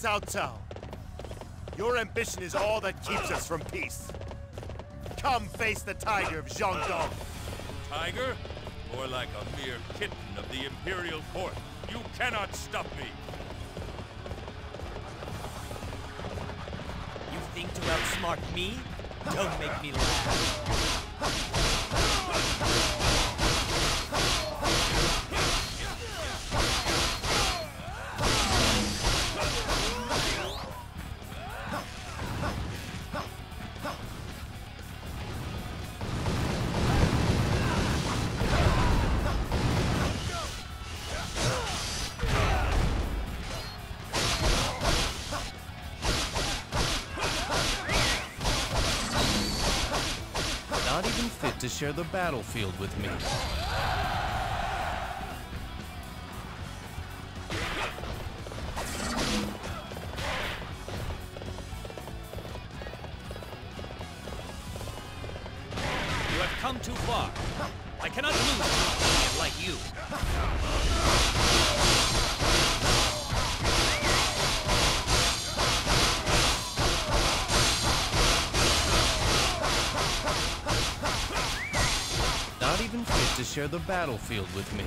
Cao Cao. Your ambition is all that keeps us from peace. Come face the tiger of Jiangdong. Tiger? More like a mere kitten of the Imperial Court. You cannot stop me. You think to outsmart me? Don't make me laugh. Share the battlefield with me. You have come too far. I cannot lose like you. Not even fit to share the battlefield with me.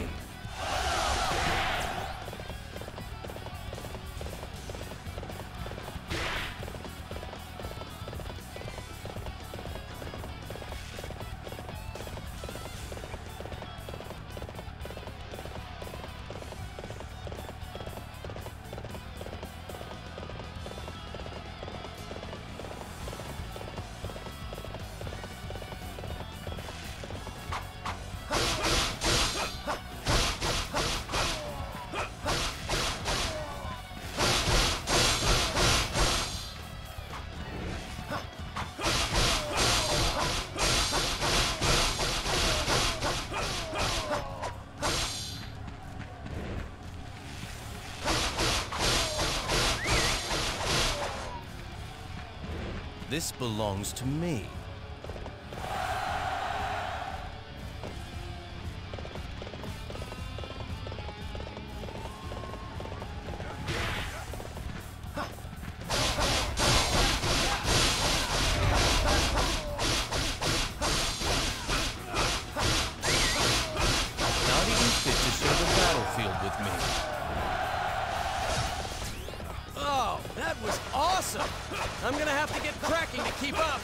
This belongs to me. Keep up.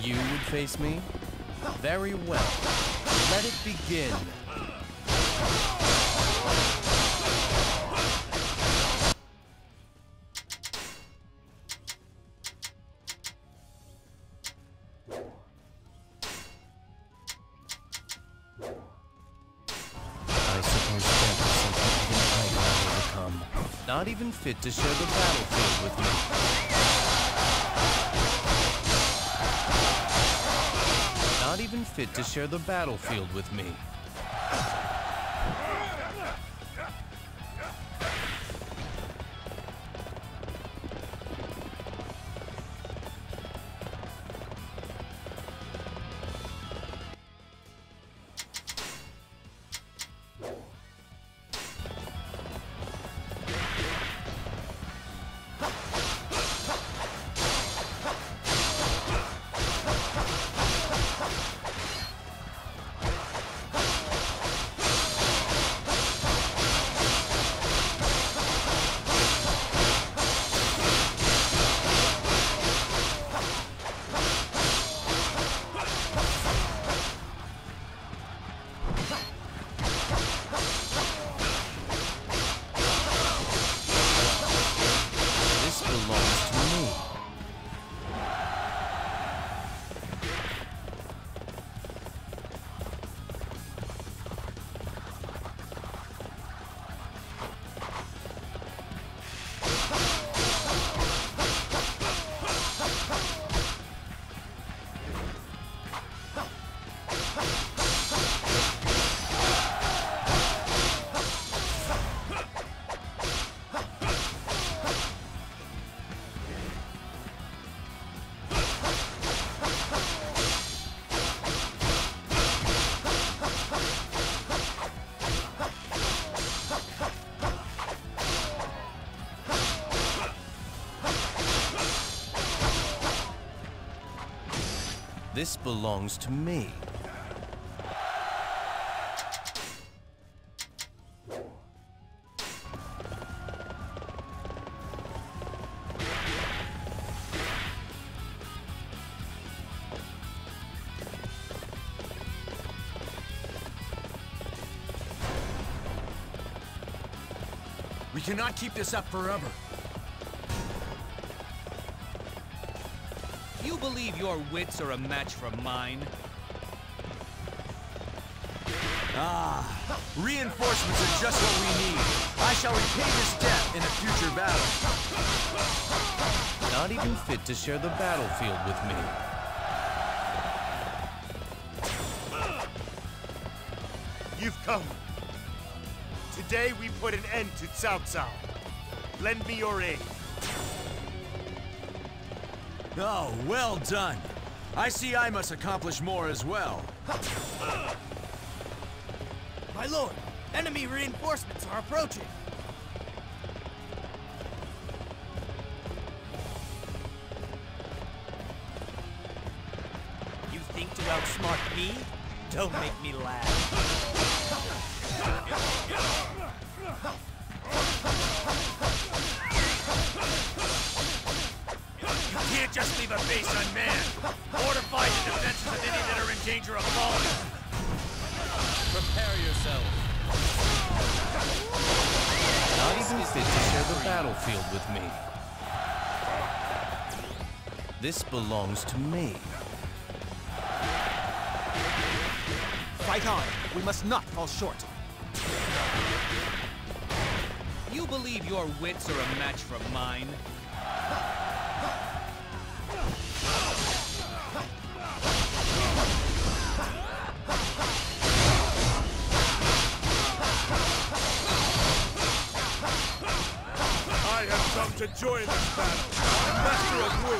You would face me? Very well. Let it begin. Not even fit to share the battlefield with me. Not even fit to share the battlefield with me. This belongs to me. We cannot keep this up forever. You believe your wits are a match for mine? Ah, reinforcements are just what we need. I shall repay this debt in a future battle. Not even fit to share the battlefield with me. You've come. Today we put an end to Cao Cao. Lend me your aid. Oh, well done. I see I must accomplish more as well. My lord, enemy reinforcements are approaching. You think to outsmart me? Don't make me laugh. You can't just leave a base unmanned. Fortify the defenses of any that are in danger of falling. Prepare yourself. Not even fit to share the battlefield with me. This belongs to me. Fight on. We must not fall short. You believe your wits are a match for mine? I have come to join this battle. Master of Wu,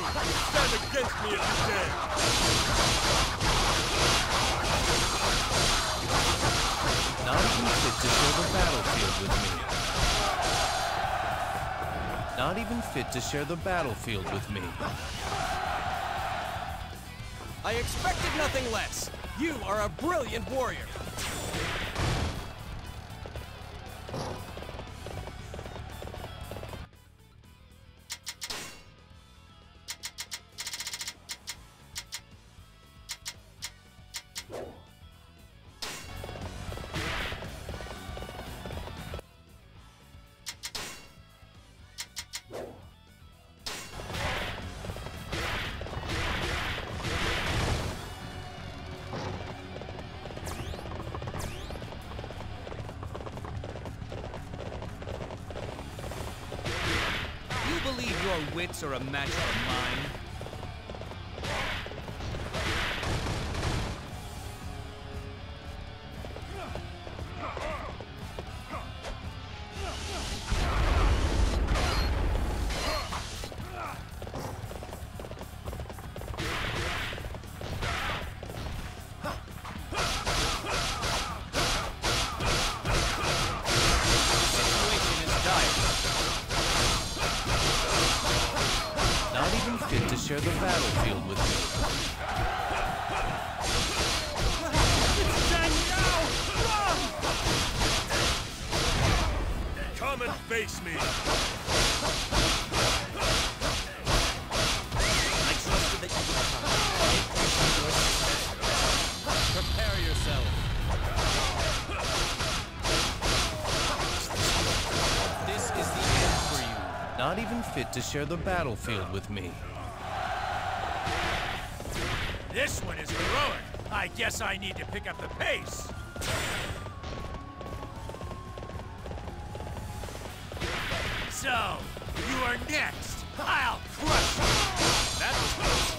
stand against me if you dare. Not even fit to share the battlefield with me. Not even fit to share the battlefield with me. I expected nothing less. You are a brilliant warrior. Believe your wits are a match for mine? Even fit to share the battlefield with me. Come and face me. I trusted that you would come. I appreciate your success. Prepare yourself. Not even fit to share the battlefield with me. This one is heroic. I guess I need to pick up the pace. So, you are next. I'll crush you. That was close.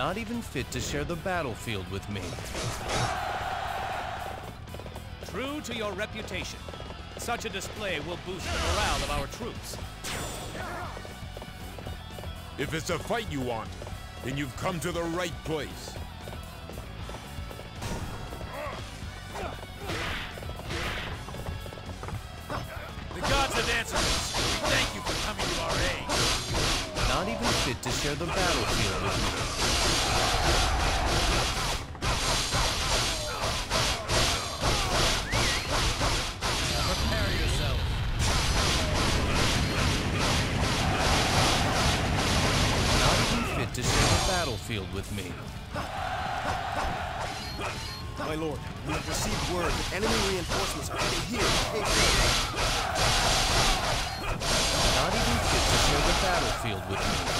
not even fit to share the battlefield with me. True to your reputation, such a display will boost the morale of our troops. If it's a fight you want, then you've come to the right place. The gods have answered us. Thank you for coming to our aid. Not even fit to share the battlefield with me. To share the battlefield with me. My lord, we have received word that enemy reinforcements are heading here battlefield with me.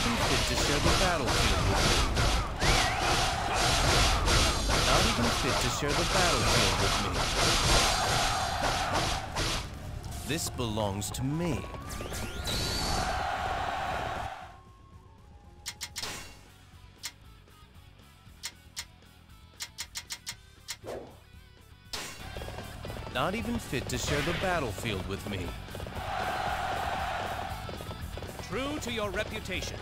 Fit to share the battlefield with me. Not even fit to share the battlefield with me. This belongs to me. Not even fit to share the battlefield with me. True to your reputation,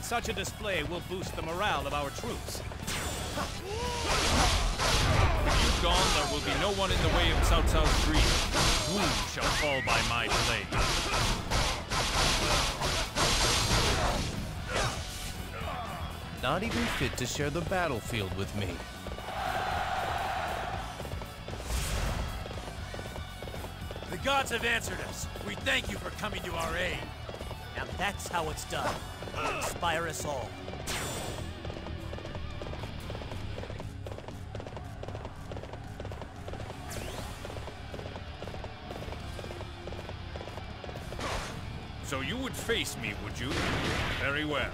such a display will boost the morale of our troops. With you gone, there will be no one in the way of Cao Cao's dream. Wu shall fall by my blade. Not even fit to share the battlefield with me. The gods have answered us. We thank you for coming to our aid. That's how it's done. Inspire us all. So you would face me, would you? Very well.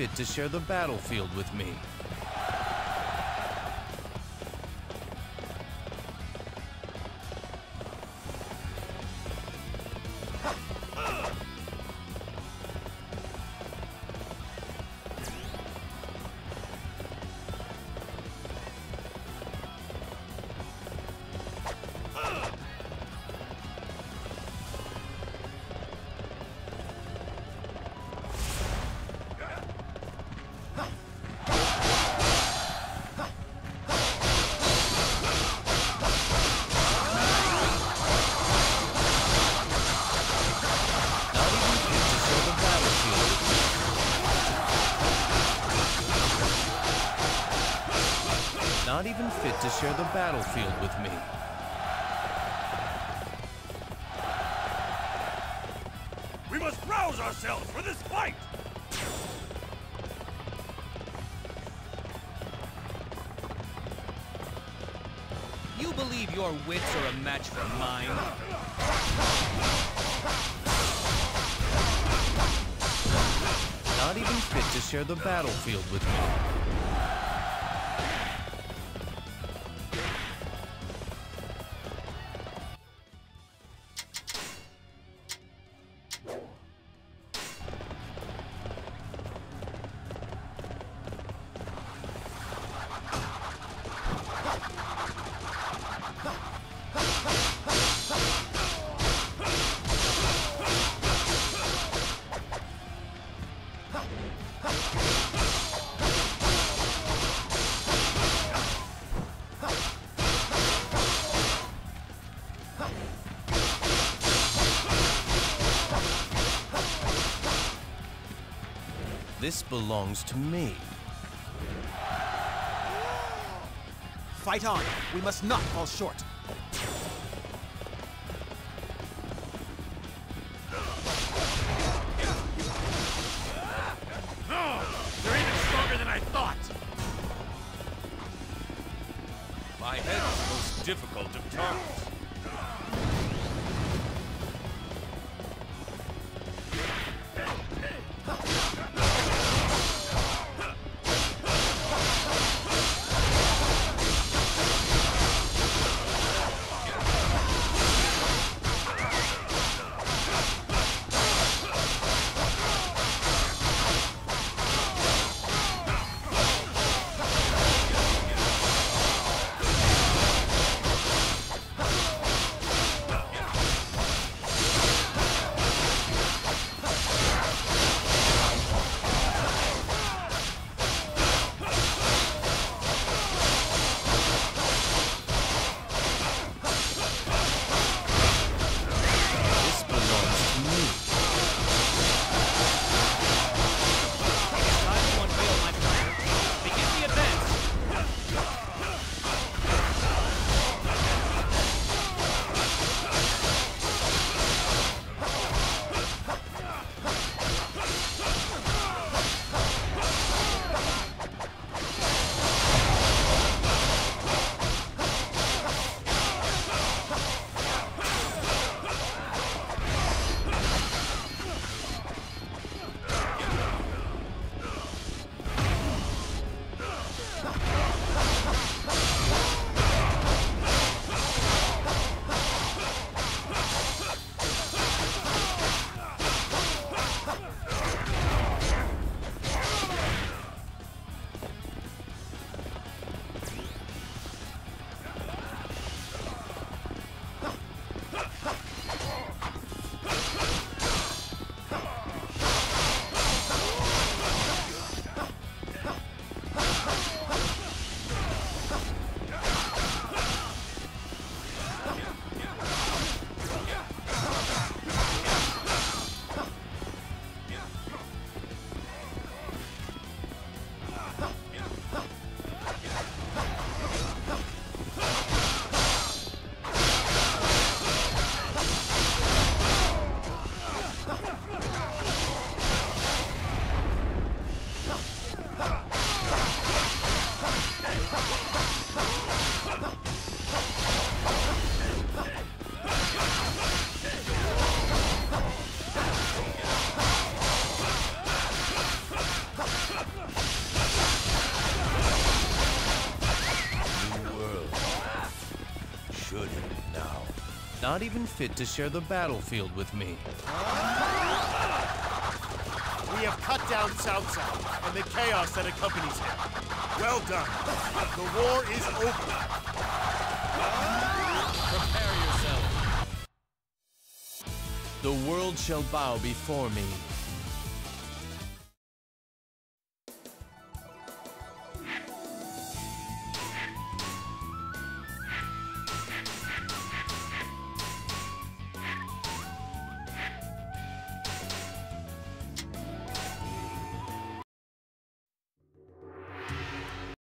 Fit to share the battlefield with me. Not even fit to share the battlefield with me. We must rouse ourselves for this fight. You believe your wits are a match for mine? Not even fit to share the battlefield with me. belongs to me. Fight on. We must not fall short. They're even stronger than I thought! My head's most difficult of targets. Not even fit to share the battlefield with me. We have cut down Southside and the chaos that accompanies it. Well done. The war is over. Prepare yourself. The world shall bow before me.